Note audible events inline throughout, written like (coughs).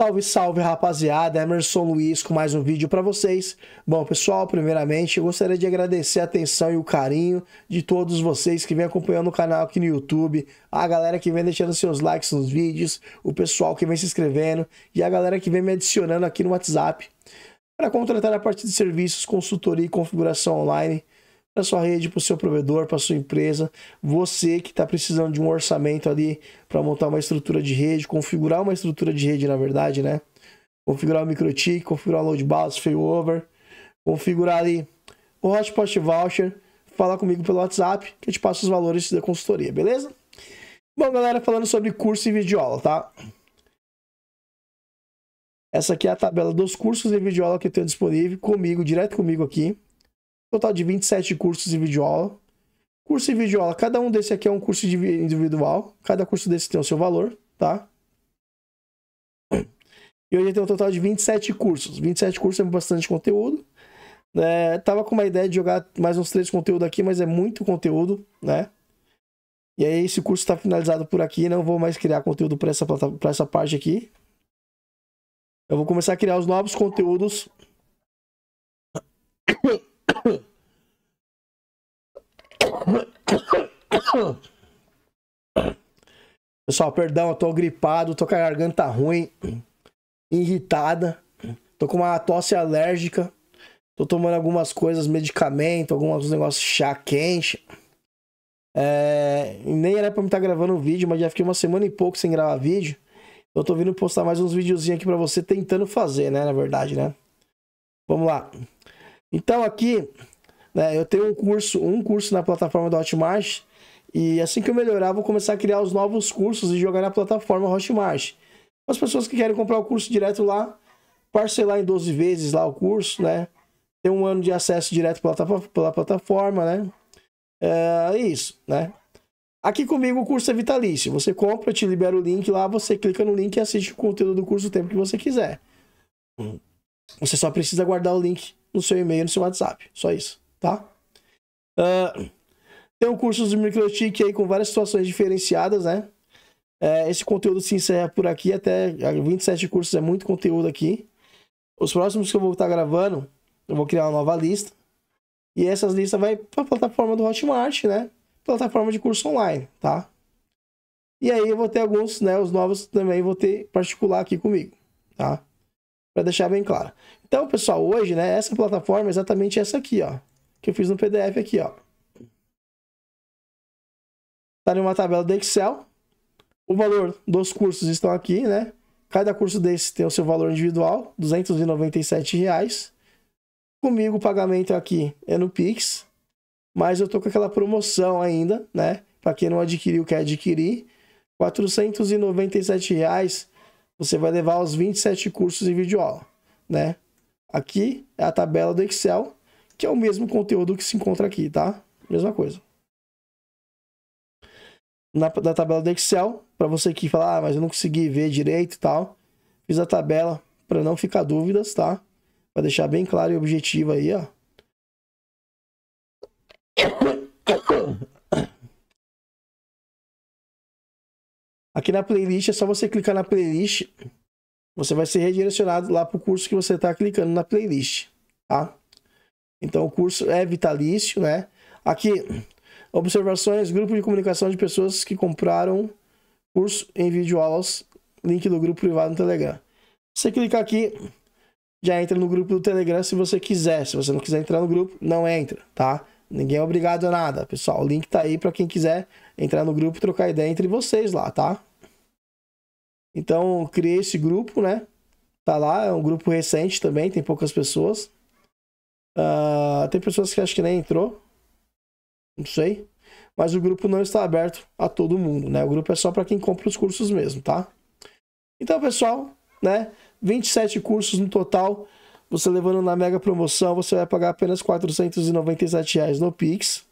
Salve, salve, rapaziada. Emerson Luiz com mais um vídeo para vocês. Bom, pessoal, primeiramente, eu gostaria de agradecer a atenção e o carinho de todos vocês que vem acompanhando o canal aqui no YouTube, a galera que vem deixando seus likes nos vídeos, o pessoal que vem se inscrevendo e a galera que vem me adicionando aqui no WhatsApp para contratar a parte de serviços, consultoria e configuração online para sua rede, para o seu provedor, para sua empresa. Você que está precisando de um orçamento ali para montar uma estrutura de rede, configurar uma estrutura de rede, na verdade, né? Configurar o MikroTik, configurar o load balance, failover, configurar ali o hotspot voucher, falar comigo pelo WhatsApp que eu te passo os valores da consultoria, beleza? Bom, galera, falando sobre curso e videoaula, tá? Essa aqui é a tabela dos cursos e videoaula que eu tenho disponível comigo, direto comigo aqui. Total de 27 cursos de videoaula. Curso de videoaula, cada um desse aqui é um curso individual. Cada curso desse tem o seu valor, tá? E hoje tem um total de 27 cursos. 27 cursos é bastante conteúdo. É, tava com uma ideia de jogar mais uns três conteúdos aqui, mas é muito conteúdo, né? E aí esse curso está finalizado por aqui. Não vou mais criar conteúdo para essa, pra essa parte aqui. Eu vou começar a criar os novos conteúdos (coughs) Pessoal, perdão, eu tô gripado, tô com a garganta ruim, irritada, tô com uma tosse alérgica, tô tomando algumas coisas, medicamento, alguns negócios chá quente. É, nem era pra me estar gravando um vídeo, mas já fiquei uma semana e pouco sem gravar vídeo. Eu tô vindo postar mais uns videozinhos aqui pra você, tentando fazer, né? Na verdade, né? Vamos lá. Então aqui, né, eu tenho um curso, um curso na plataforma do Hotmart e assim que eu melhorar, vou começar a criar os novos cursos e jogar na plataforma Hotmart. As pessoas que querem comprar o curso direto lá, parcelar em 12 vezes lá o curso, né? Ter um ano de acesso direto pela, pela plataforma, né? É isso, né? Aqui comigo o curso é vitalício. Você compra, te libera o link lá, você clica no link e assiste o conteúdo do curso o tempo que você quiser. Você só precisa guardar o link no seu e-mail, no seu WhatsApp. Só isso, tá? Uh, tem um curso do MicroTik aí com várias situações diferenciadas, né? É, esse conteúdo se encerra por aqui, até 27 cursos é muito conteúdo aqui. Os próximos que eu vou estar gravando, eu vou criar uma nova lista. E essas listas vai para a plataforma do Hotmart, né? Plataforma de curso online, tá? E aí eu vou ter alguns, né? Os novos também vou ter particular aqui comigo, tá? Para deixar bem claro. Então, pessoal, hoje, né, essa plataforma é exatamente essa aqui, ó, que eu fiz no PDF aqui, ó. Tá em uma tabela do Excel. O valor dos cursos estão aqui, né? Cada curso desse tem o seu valor individual, 297 reais. Comigo o pagamento aqui é no Pix, mas eu tô com aquela promoção ainda, né? Para quem não adquiriu, quer adquirir, 497 reais, você vai levar os 27 cursos em videoaula, né? Aqui é a tabela do Excel, que é o mesmo conteúdo que se encontra aqui, tá? Mesma coisa. Na, na tabela do Excel, para você que fala, ah, mas eu não consegui ver direito e tal, fiz a tabela para não ficar dúvidas, tá? Para deixar bem claro e objetivo aí, ó. Aqui na playlist é só você clicar na playlist você vai ser redirecionado lá para o curso que você está clicando na playlist, tá? Então o curso é vitalício, né? Aqui, observações, grupo de comunicação de pessoas que compraram curso em videoaulas, link do grupo privado no Telegram. Você clicar aqui, já entra no grupo do Telegram se você quiser. Se você não quiser entrar no grupo, não entra, tá? Ninguém é obrigado a nada, pessoal. O link tá aí para quem quiser entrar no grupo trocar ideia entre vocês lá, tá? Então, criei esse grupo, né? Tá lá, é um grupo recente também, tem poucas pessoas. Uh, tem pessoas que acho que nem entrou. Não sei. Mas o grupo não está aberto a todo mundo, né? O grupo é só para quem compra os cursos mesmo, tá? Então, pessoal, né? 27 cursos no total. Você levando na mega promoção, você vai pagar apenas 497 reais no Pix.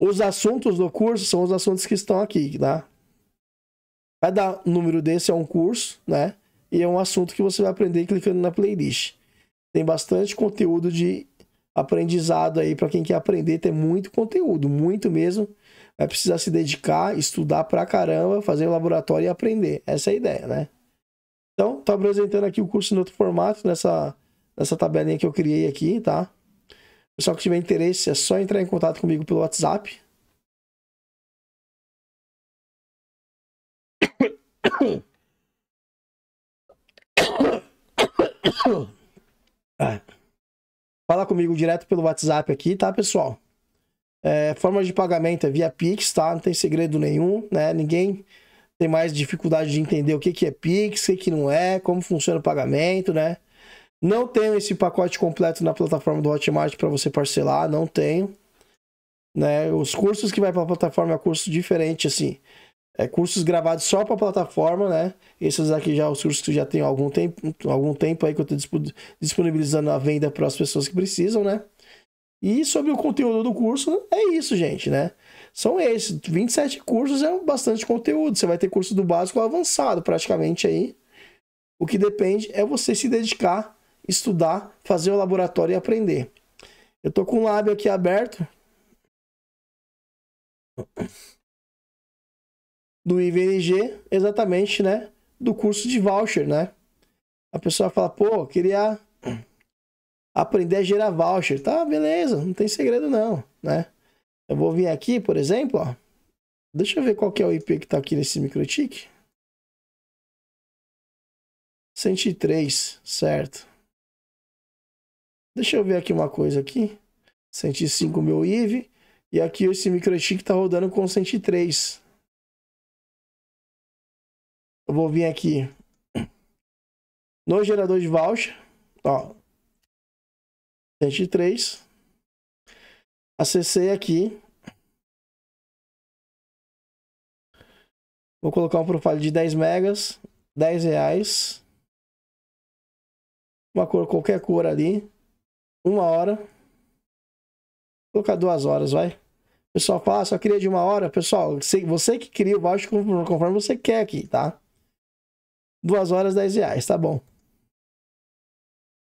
Os assuntos do curso são os assuntos que estão aqui, tá? Cada número desse é um curso, né? E é um assunto que você vai aprender clicando na playlist. Tem bastante conteúdo de aprendizado aí para quem quer aprender, tem muito conteúdo, muito mesmo. Vai precisar se dedicar, estudar pra caramba, fazer o laboratório e aprender. Essa é a ideia, né? Então, tô apresentando aqui o curso em outro formato, nessa, nessa tabelinha que eu criei aqui, tá? Pessoal que tiver interesse, é só entrar em contato comigo pelo WhatsApp. Fala comigo direto pelo WhatsApp aqui, tá, pessoal? É, forma de pagamento é via Pix, tá? Não tem segredo nenhum, né? Ninguém tem mais dificuldade de entender o que, que é Pix, o que, que não é, como funciona o pagamento, né? Não tenho esse pacote completo na plataforma do Hotmart para você parcelar, não tenho. Né? Os cursos que vai para a plataforma é curso diferente, assim. É cursos gravados só para a plataforma, né? Esses aqui já os cursos que já tem algum tempo, algum tempo aí que eu estou disponibilizando a venda para as pessoas que precisam, né? E sobre o conteúdo do curso, é isso, gente, né? São esses. 27 cursos é bastante conteúdo. Você vai ter curso do básico ao avançado, praticamente aí. O que depende é você se dedicar, estudar, fazer o laboratório e aprender. Eu tô com o lábio aqui aberto. Do IVNG, exatamente, né? Do curso de voucher, né? A pessoa fala, pô, queria aprender a gerar voucher. Tá, beleza, não tem segredo não, né? Eu vou vir aqui, por exemplo, ó. Deixa eu ver qual que é o IP que tá aqui nesse microtik. 103, certo. Deixa eu ver aqui uma coisa aqui. 105 meu IV. E aqui esse microchip tá rodando com 103. Eu vou vir aqui no gerador de voucher. Ó, 103. Acessei aqui. Vou colocar um profile de 10 megas, 10 reais. Uma cor, qualquer cor ali. Uma hora. Vou colocar duas horas, vai. Pessoal fala, ah, só queria de uma hora. Pessoal, você que cria o voucher conforme você quer aqui, tá? Duas horas, 10 reais, tá bom.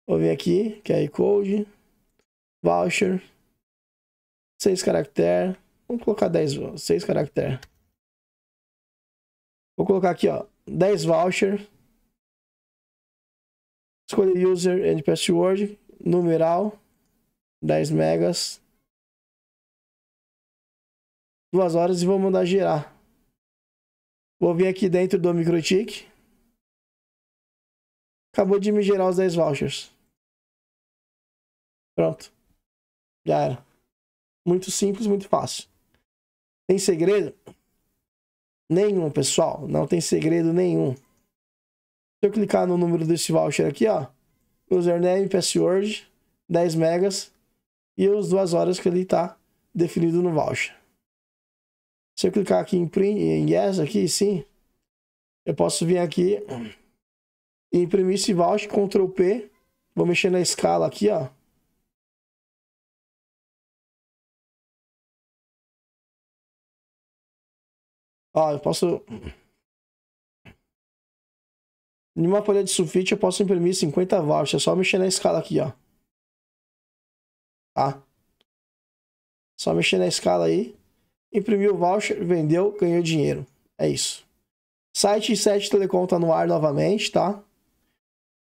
Vou vir aqui, QR Code voucher, 6 caracteres. Vamos colocar 10, 6 caracteres. Vou colocar aqui, ó, 10 voucher. Escolher user and password, numeral, 10 megas. Duas horas e vou mandar girar. Vou vir aqui dentro do microtik. Acabou de me gerar os 10 vouchers. Pronto. Já era. Muito simples, muito fácil. Tem segredo? Nenhum, pessoal. Não tem segredo nenhum. Se eu clicar no número desse voucher aqui, ó. Username, password, 10 megas. E as duas horas que ele está definido no voucher. Se eu clicar aqui em print, em yes, aqui, sim. Eu posso vir aqui e imprimir esse voucher, Ctrl P. Vou mexer na escala aqui, ó. Ó, eu posso. Em uma folha de sulfite eu posso imprimir 50 vouchers. É só mexer na escala aqui, ó. Tá? Só mexer na escala aí. Imprimiu o voucher, vendeu, ganhou dinheiro. É isso. Site 7 Telecom tá no ar novamente, tá?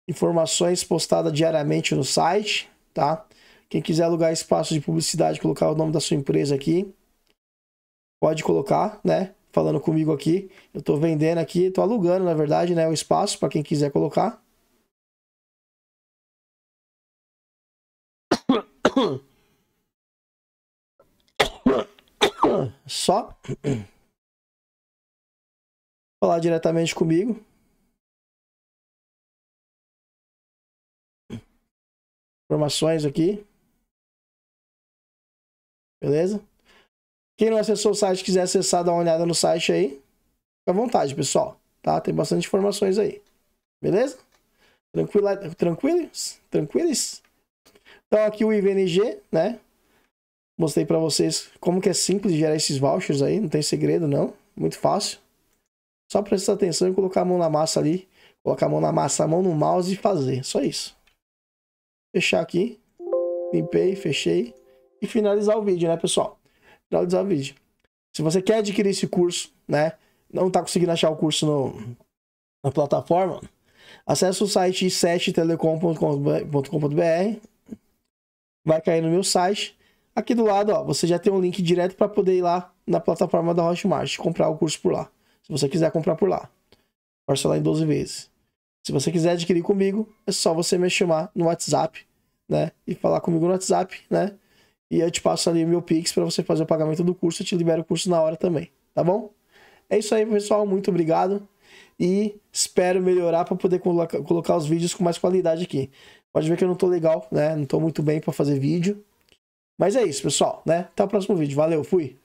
Informações postadas diariamente no site, tá? Quem quiser alugar espaço de publicidade, colocar o nome da sua empresa aqui, pode colocar, né? Falando comigo aqui. Eu estou vendendo aqui, estou alugando, na verdade, né, o espaço para quem quiser colocar. (coughs) Só falar diretamente comigo. Informações aqui. Beleza? Quem não acessou o site quiser acessar, dá uma olhada no site aí. Fica à vontade, pessoal. Tá? Tem bastante informações aí. Beleza? Tranquila, tranquilos? Tranquilos? Então aqui o IVNG, né? Mostrei para vocês como que é simples gerar esses vouchers aí, não tem segredo não, muito fácil. Só prestar atenção e colocar a mão na massa ali, colocar a mão na massa, a mão no mouse e fazer, só isso. Fechar aqui, limpei, fechei e finalizar o vídeo, né, pessoal? Finalizar o vídeo. Se você quer adquirir esse curso, né? Não está conseguindo achar o curso no, na plataforma, Acesse o site i7telecom.com.br. Vai cair no meu site. Aqui do lado, ó, você já tem um link direto para poder ir lá na plataforma da Hotmart comprar o curso por lá. Se você quiser comprar por lá. Parcelar em 12 vezes. Se você quiser adquirir comigo, é só você me chamar no WhatsApp, né? E falar comigo no WhatsApp, né? E eu te passo ali meu Pix para você fazer o pagamento do curso. Eu te libero o curso na hora também, tá bom? É isso aí, pessoal. Muito obrigado. E espero melhorar para poder colocar, colocar os vídeos com mais qualidade aqui. Pode ver que eu não tô legal, né? Não tô muito bem para fazer vídeo. Mas é isso, pessoal, né? Até o próximo vídeo. Valeu, fui!